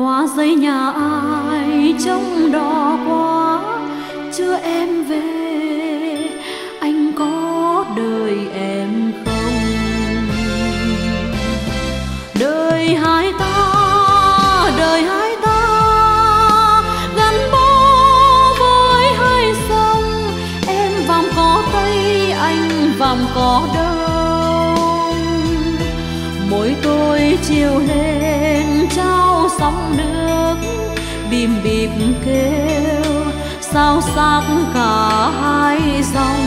hoa giấy nhà ai trông đỏ quá? Chưa em về, anh có đời em không? Đời hai ta, đời hai ta, gắn bó với hai sông. Em vàm có tây anh vàm có đông mỗi tôi chiều lên chim bịp kêu, sao sắc cả hai dòng.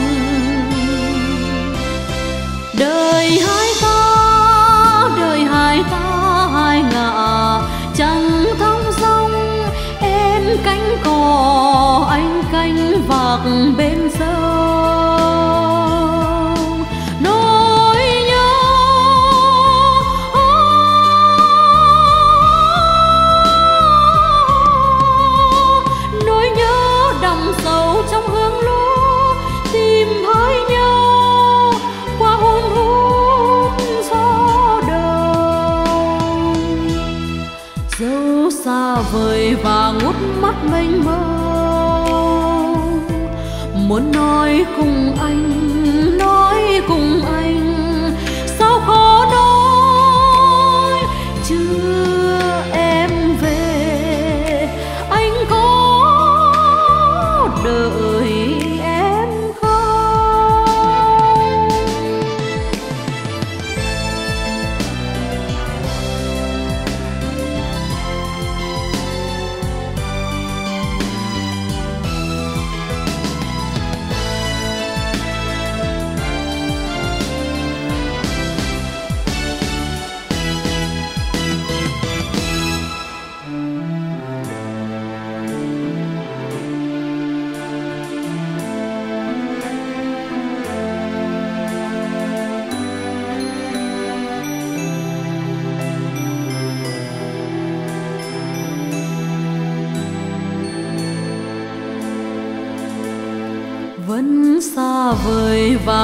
Đời hai ta, đời hai ta, hai ngả chẳng thông dong, em cánh cò, anh cánh vạc bên sông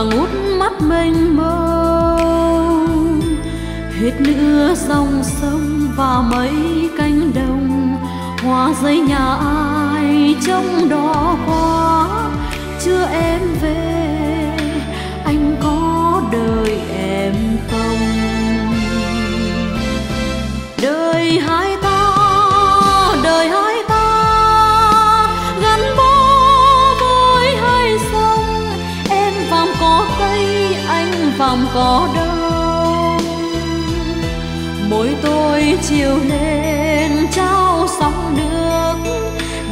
và ngút mắt mênh mông. Hết nữa dòng sông và mấy cánh đồng, hoa dây nhà ai trông đó quá. Chưa em về chiều lên trao sóng nước,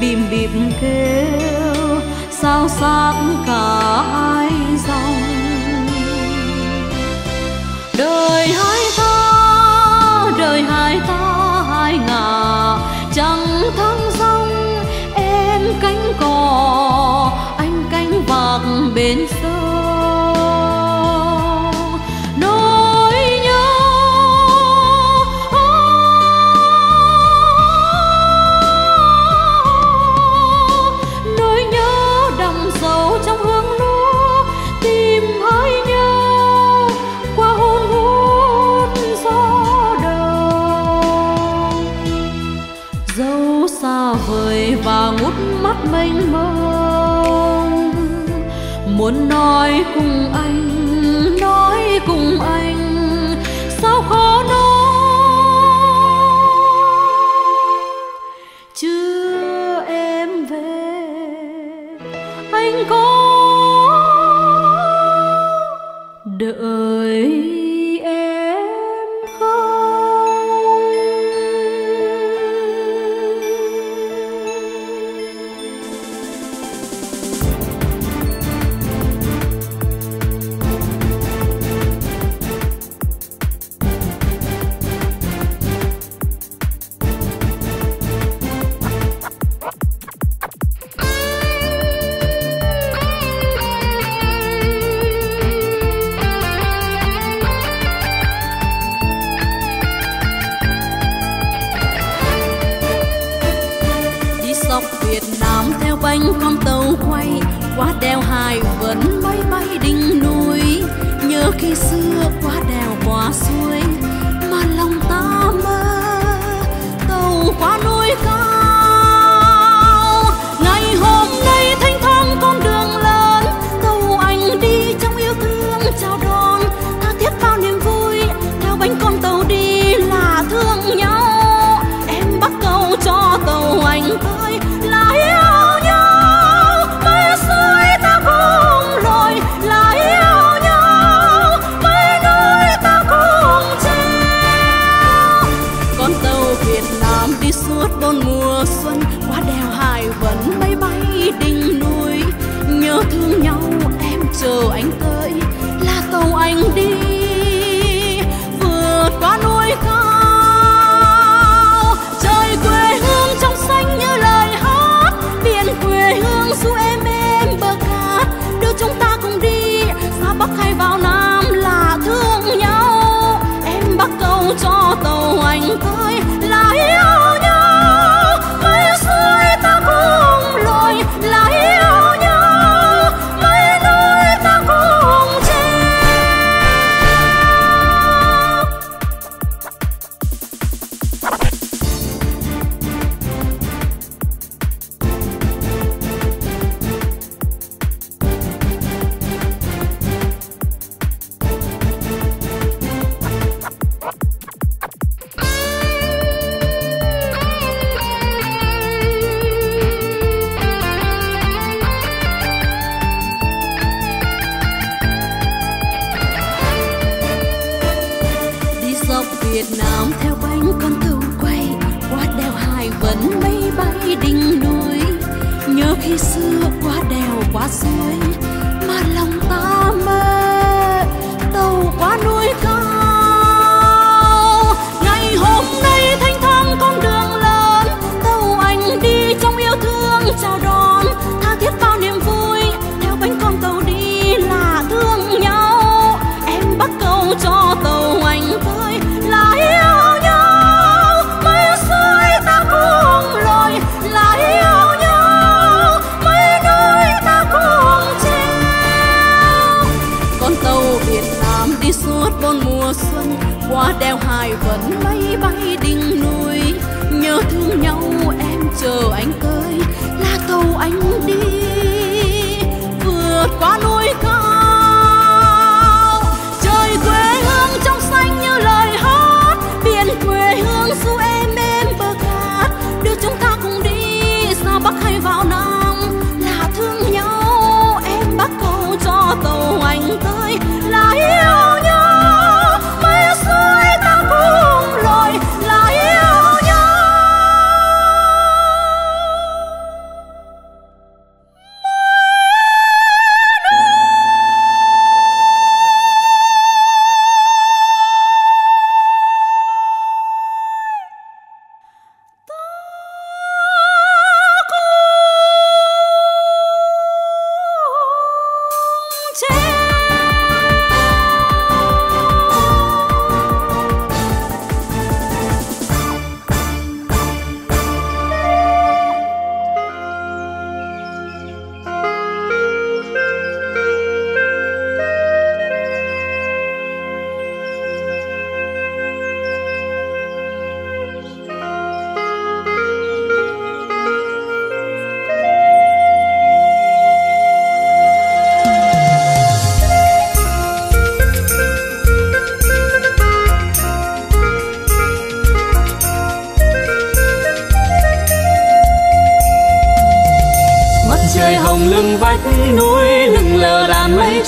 bìm bịp kêu, sao sắc cả hai dòng. Đời hai ta, đời hai ta, hai ngả chẳng thăng sông em cánh cò, anh cánh vạc bên sông. Muốn nói cùng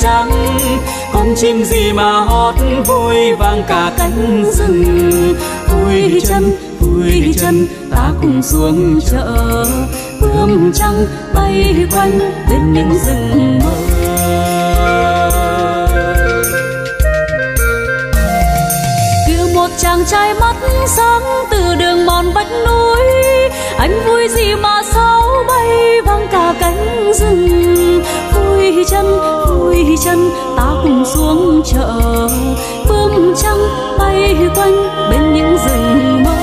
trắng. Con chim gì mà hót vui vang cả cánh rừng. Vui chân vui chân, ta cùng xuống chợ. Bướm trắng bay quanh bên những rừng mơ. Chàng trai mắt sáng từ đường mòn vách núi. Anh vui gì mà sao bay vang cả cánh rừng vui chân vui chân ta cùng xuống chợ. Bướm trắng bay quanh bên những rừng mơ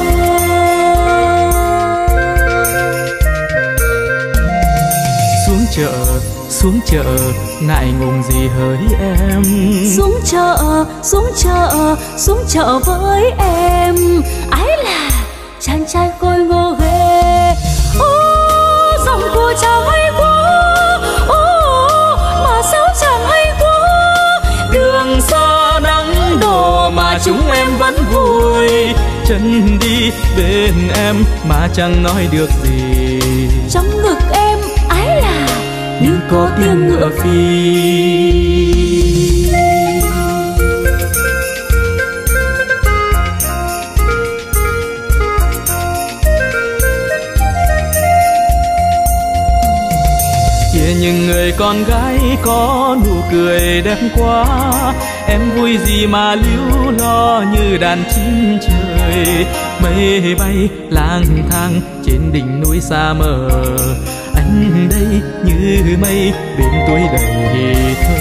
xuống chợ xuống chợ ngại ngùng gì hỡi em? Xuống chợ xuống chợ xuống chợ với em. Ấy là chàng trai côi ngô ghê. Ô dòng của trời vui. Chân đi bên em mà chẳng nói được gì. Trong ngực em ái là như có tiếng ngựa phi. Những người con gái có nụ cười đẹp quá, em vui gì mà lưu lo như đàn chim trời. Mây bay lang thang trên đỉnh núi xa mờ, anh đây như mây bên tuổi đầy thơ.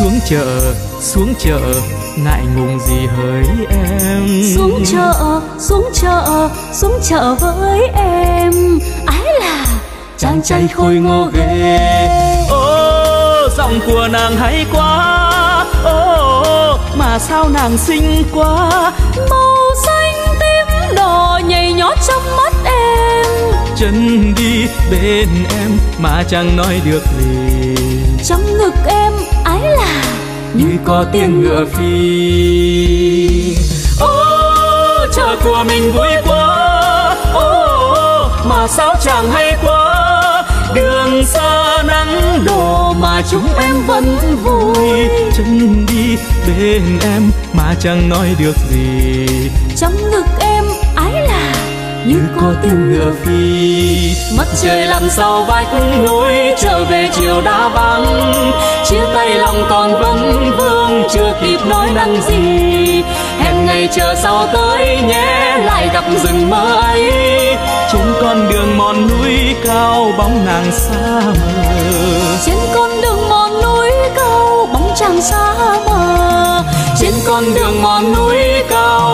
Xuống chợ xuống chợ ngại ngùng gì hỡi em? Xuống chợ xuống chợ xuống chợ với em. Ái là chàng trai khôi ngô ghê. ô giọng của nàng hay quá. Ô mà sao nàng xinh quá. Màu xanh tím đỏ nhảy nhót trong mắt em. Chân đi bên em mà chẳng nói được gì? Trong ngực em ái là như có tiếng ngựa phi. Ô chợ của mình vui quá. Ô, mà sao chẳng hay quá. Đường xa nắng đổ mà chúng em vẫn vui. Chân đi bên em mà chẳng nói được gì? Trong ngực em như có tiếng ngựa phi mắt trời làm sau vách núi trở về chiều đã vắng. Chia tay lòng còn vẫn vương chưa kịp nói năng gì. Hẹn ngày chờ sau tới nhé lại gặp rừng mơ ấy. Trên con đường mòn núi cao bóng nàng xa mờ. Trên con đường mòn núi cao bóng chàng xa mờ. Trên con đường mòn núi cao